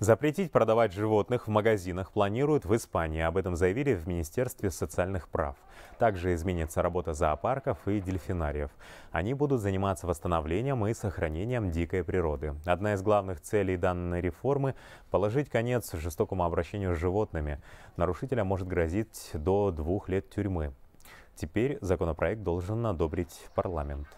Запретить продавать животных в магазинах планируют в Испании. Об этом заявили в Министерстве социальных прав. Также изменится работа зоопарков и дельфинариев. Они будут заниматься восстановлением и сохранением дикой природы. Одна из главных целей данной реформы – положить конец жестокому обращению с животными. Нарушителям может грозить до двух лет тюрьмы. Теперь законопроект должен одобрить парламент.